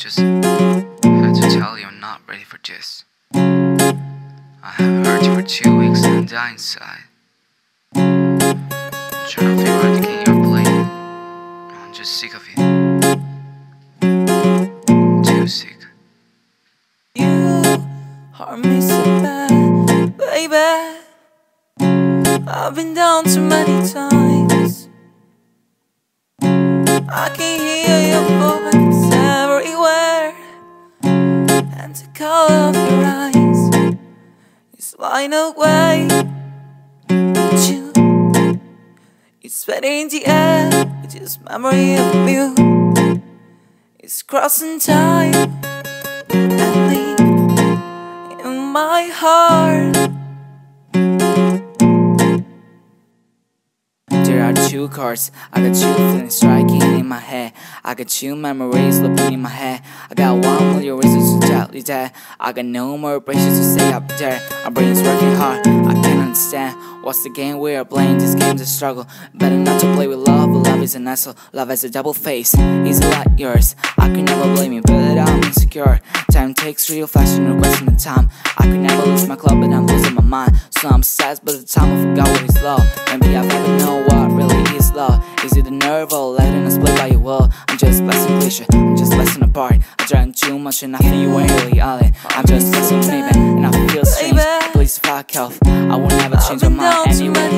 just had to tell you I'm not ready for this. I have hurt you for two weeks and die inside. I'm trying to figure out the game you're playing. I'm just sick of it. Too sick. You harm me so bad, baby. I've been down too many times. I can't hear your voice is flying away. But you, it's sweating in the air just memory of you. It's crossing time and me in my heart. Two cards. I got two feelings striking in my head. I got two memories looping in my head. I got one million reasons to tell you that. I got no more braces to stay up there. My brain's working hard. I can't understand what's the game we are playing. This game's a struggle. Better not to play with love. Love is an asshole. Love has a double face. Easy like yours. I could never blame you, but I'm insecure. Time takes real fashion, requesting the time. I could never lose my club, but I'm losing my mind. So I'm sad, but the time I forgot what is love. Maybe I've ever know what really is it the nerve or letting us play by your will? I'm just blessing cliche, I'm just blessing apart. I drank too much and I think you ain't really all it. I'm just blessing maybe, and I feel strange. Please fuck off. I will never change your mind anyway.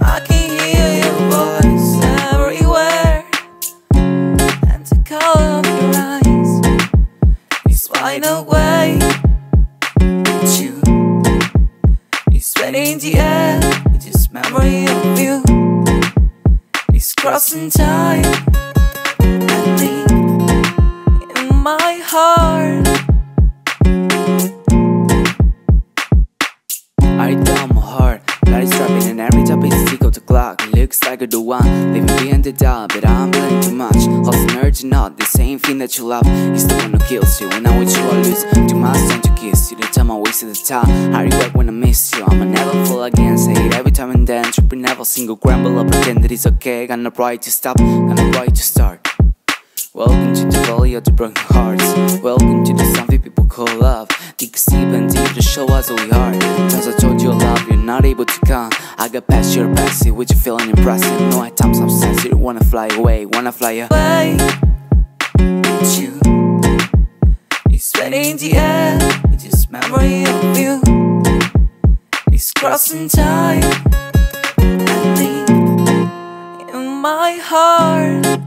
I can hear your voice everywhere, and the color of your eyes is flying away. In the air with just memory of you. It's crossing time in my heart. I down my heart, that is dropping and every time it's of the clock Looks like you're the one, leaving me in the dark But I'm learning too much, not The same thing that you love, is the one who kills you When I'm with you I lose, too much time to kiss you The time I wasted the time, I regret when I miss you I'ma never fall again, say it every time and then Tripping never single grumble, I pretend that it's okay no right to stop, no right to start Welcome to the valley of the broken hearts. Welcome to the something people call love. Dig deep and deep to show us who we are. Times I told you I love you're not able to come. I got past your passy, which you feeling impressive. No, at times I'm sensitive, wanna fly away, wanna fly away. With you, it's sweating in the air, it's just memory of you. It's crossing time and me in my heart.